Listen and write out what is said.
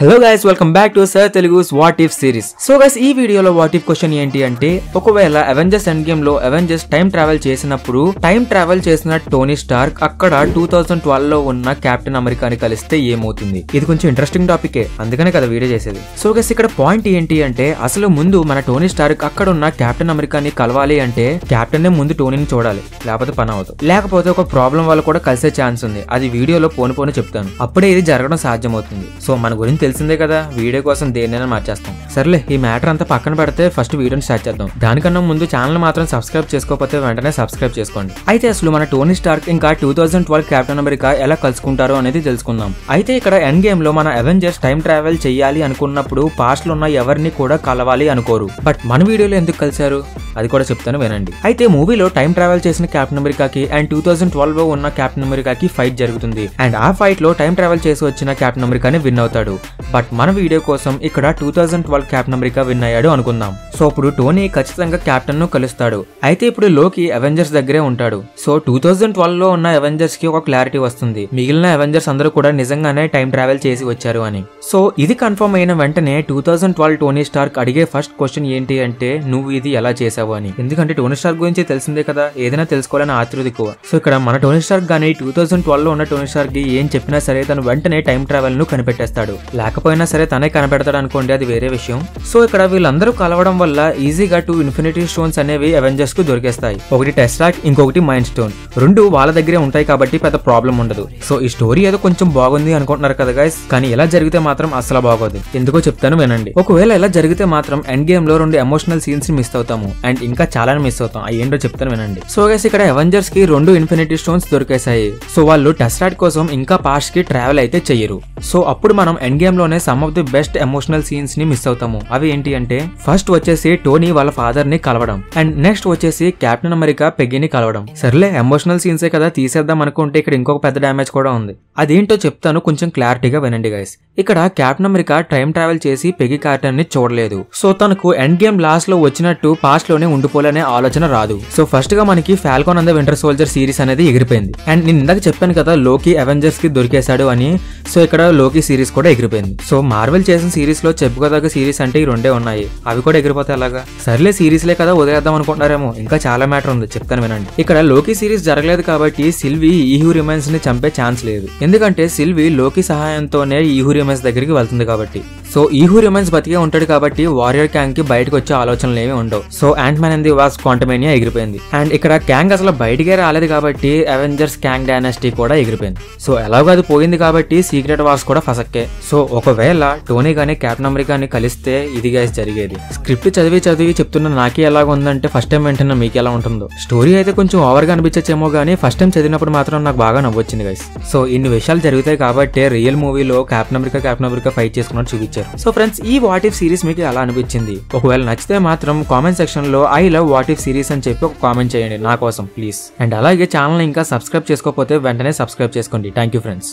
Hello guys welcome back to sir Telugus what if series so guys ఈ వీడియోలో what if question ఏంటి అంటే ఒకవేళ అవెంజర్స్ ఎండ్ గేమ్లో అవెంజర్స్ టైం ట్రావెల్ చేసినప్పుడు టైం ట్రావెల్ చేసిన టోనీ స్టార్క్ అక్కడ టూ థౌసండ్ ట్వెల్వ్లో ఉన్న కెప్టెన్ అమెరికాని కలిస్తే ఏమవుతుంది? ఇది కొంచెం ఇంట్రెస్టింగ్ టాపికే అందుకనే కదా వీడియో చేసేది. సో గైస్ ఇక్కడ పాయింట్ ఏంటి అంటే అసలు ముందు మన టోనీ స్టార్క్ అక్కడ ఉన్న కెప్టెన్ అమెరికాని కలవాలి అంటే కెప్టెన్ ముందు టోనీని చూడాలి లేకపోతే పని అవ్వదు. లేకపోతే ఒక ప్రాబ్లం వల్ల కూడా కలిసే ఛాన్స్ ఉంది. అది వీడియోలో పోను పోను చెప్తాను. అప్పుడే ఇది జరగడం సాధ్యమవుతుంది. సో మన గురించి తెలిసిందే కదా వీడియో కోసం దేన్నైనా మార్చేస్తాం. సర్లే ఈ మ్యాటర్ అంతా పక్కన పెడితే ఫస్ట్ వీడియోని స్టార్ట్ చేద్దాం. దానికన్నా ముందు ఛానల్ మాత్రం సబ్స్క్రైబ్ చేసుకోకపోతే వెంటనే సబ్స్క్రైబ్ చేసుకోండి. అయితే అసలు మన టోనీ స్టార్క్ ఇంకా two thousand twelve captain America ఎలా కలుసుకుంటారో అనేది తెలుసుకుందాం. అయితే ఇక్కడ ఎండ్ గేమ్లో మన అవెంజర్స్ టైం ట్రావెల్ చేయాలి అనుకున్నప్పుడు పాస్ట్లో ఉన్న ఎవరిని కూడా కలవాలి అనుకోరు. బట్ మన వీడియోలో ఎందుకు కలిశారు? అది కూడా చెప్తాను వినండి. అయితే మూవీలో టైం ట్రావెల్ చేసిన క్యాప్టెన్ అమెరికాకి అండ్ టూ థౌసండ్ ట్వెల్వ్లో ఉన్న క్యాప్టెన్ అమెరికాకి ఫైట్ జరుగుతుంది. అండ్ ఆ ఫైట్లో టైం ట్రావెల్ చేసి వచ్చిన క్యాప్టెన్ అమెరికాని విన్ అవుతాడు. బట్ మన వీడియో కోసం ఇక్కడ two thousand twelve cap America win అయ్యాడు అనుకుందాం. సో ఇప్పుడు టోనీ ఖచ్చితంగా కెప్టెన్ను కలుస్తాడు. అయితే ఇప్పుడు లోకి అవెంజర్స్ దగ్గరే ఉంటాడు. సో టూ థౌసండ్ ట్వెల్వ్లో ఉన్న అవెంజర్స్కి ఒక క్లారిటీ వస్తుంది. మిగిలిన అవెంజర్స్ అందరూ కూడా నిజంగానే టైం ట్రావెల్ చేసి వచ్చారు అని. సో ఇది కన్ఫర్మ్ అయిన వెంటనే two thousand twelve Tony Stark అడిగే ఫస్ట్ క్వశ్చన్ ఏంటి అంటే నువ్వు ఇది ఎలా చేసావు అని. ఎందుకంటే టోనీ స్టార్క్ గురించి తెలిసిందే కదా ఏదైనా తెలుసుకోవాలని ఆతృత ఎక్కువ. సో ఇక్కడ మన టోనీ స్టార్క్ గానీ టూ థౌసండ్ ట్వెల్వ్లో ఉన్న టోనీ స్టార్క్కి ఏం చెప్పినా సరే తను వెంటనే టైం ట్రావెల్ను కనిపెట్టేస్తాడు. లేకపోయినా సరే తనే కనిపెడతాడు అనుకోండి అది వేరే విషయం. సో ఇక్కడ వీళ్ళందరూ కలవడం వల్ల ఈజీగా టూ ఇన్ఫినిటీ స్టోన్స్ అనేవి అవెంజర్స్కు దొరికేస్తాయి. ఒకటి టెస్టాక్ ఇంకొకటి మైండ్ స్టోన్ రెండు వాళ్ళ దగ్గరే ఉంటాయి కాబట్టి పెద్ద ప్రాబ్లం ఉండదు. సో ఈ స్టోరీ ఏదో కొంచెం బాగుంది అనుకుంటున్నారు కదా గైస్ కానీ ఇలా జరిగితే మాత్రం అసలు బాగోదు. ఎందుకో చెప్తాను వినండి. ఒకవేళ ఇలా జరిగితే మాత్రం ఎండ్ గేమ్లో రెండు ఎమోషనల్ సీన్స్ని మిస్ అవుతాము. అండ్ ఇంకా చాలా మిస్ అవుతాం. అవి ఏంటో చెప్తాను వినండి. సో గైస్ ఇక్కడ అవెంజర్స్కి రెండు ఇన్ఫినిటీ స్టోన్స్ దొరికేశాయి. సో వాళ్ళు టెస్టాట్ కోసం ఇంకా పాస్ట్కి ట్రావెల్ అయితే చెయ్యరు. సో అప్పుడు మనం ఎండ్ గేమ్లో లోనే some of the best emotional సీన్స్ని miss అవుతాము. అవి ఏంటి అంటే ఫస్ట్ వచ్చేసి టోనీ వాళ్ళ ఫాదర్ని కలవడం అండ్ నెక్స్ట్ వచ్చేసి కెప్టెన్ అమెరికా పెగ్గిని కలవడం. సర్లే ఎమోషనల్ సీన్సే కదా తీసేద్దాం అనుకుంటే ఇక్కడ ఇంకొక పెద్ద డ్యామేజ్ కూడా ఉంది. అదేంటో చెప్తాను కొంచెం క్లారిటీగా వినండి గైస్ ఇక్కడ క్యాప్టెన్ అమెరికా టైం ట్రావెల్ చేసి పెగి కార్టన్ని చూడలేదు. సో తనకు ఎండ్ గేమ్ లాస్ట్లో వచ్చినట్టు పాస్ట్లోనే ఉండిపోలనే ఆలోచన రాదు. సో ఫస్ట్గా మనకి Falcon and Winter Soldier series అనేది ఎగిరిపోయింది. అండ్ నేను ఇందాక చెప్పాను కదా లోకి అవెంజర్స్కి దొరికేశాడు అని. సో ఇక్కడ లోకి సిరీస్ కూడా ఎగిరిపోయింది. సో మార్వెల్ చేసిన సిరీస్లో చెప్పుకోదగ్గ సిరీస్ అంటే ఈ రెండే ఉన్నాయి. అవి కూడా ఎగిరిపోతే ఎలాగా సర్లే సిరీస్ లే కదా వదిలేద్దాం అనుకుంటున్నారేమో ఇంకా చాలా మ్యాటర్ ఉంది చెప్తాను వినండి. ఇక్కడ లోకి సిరీస్ జరగలేదు కాబట్టి సిల్వి ఈహూ రిమైన్స్ని చంపే ఛాన్స్ లేదు. ఎందుకంటే సిల్వి లోకి సహాయంతోనే ఈహూ రిమైన్స్ దగ్గరికి వెళ్తుంది కాబట్టి. సో ఈహూ రిమైన్స్ బతికే ఉంటాడు కాబట్టి వారియర్ క్యాంగ్కి బయటకు వచ్చే ఆలోచనలు ఏమి ఉండవు. So ant man and the wasp Quantumania ఎగిరిపోయింది. అండ్ ఇక్కడ క్యాంగ్ అసలు బయటికే రాలేదు కాబట్టి అవెంజర్స్ క్యాంగ్ డైనాసిటీ కూడా ఎగిరిపోయింది. సో ఎలాగో అది పోయింది కాబట్టి సీక్రెట్ వార్స్ కూడా ఫసక్కే. సో ఒకవేళ టోనీ గాని క్యాప్టెన్ అమెరికాని కలిస్తే ఇది గైస్ జరిగేది. స్క్రిప్ట్ చదివి చదివి చెప్తున్న నాకే ఎలాగ ఉందంటే ఫస్ట్ టైం వెంటనే మీకు ఎలా ఉంటుందో. స్టోరీ అయితే కొంచెం ఓవర్గా అనిపించేమో కానీ ఫస్ట్ టైం చదివినప్పుడు మాత్రం నాకు బాగా నవ్వొచ్చింది గైస్ సో ఇన్ని విషయాలు జరుగుతాయి కాబట్టి రియల్ మూవీలో captain America captain America fight చేసుకున్నట్టు చూపించారు. సో ఫ్రెండ్స్ ఈ వాట్ ఇఫ్ సిరీస్ మీకు ఎలా అనిపించింది? ఒకవేళ నచ్చితే మాత్రం కామెంట్ సెక్షన్లో I love what if series అని చెప్పి ఒక కామెంట్ చేయండి నా కోసం ప్లీజ్ అండ్ అలాగే ఛానల్ ఇంకా సబ్స్క్రైబ్ చేసుకోకపోతే వెంటనే సబ్స్క్రైబ్ చేసుకోండి. Thank you friends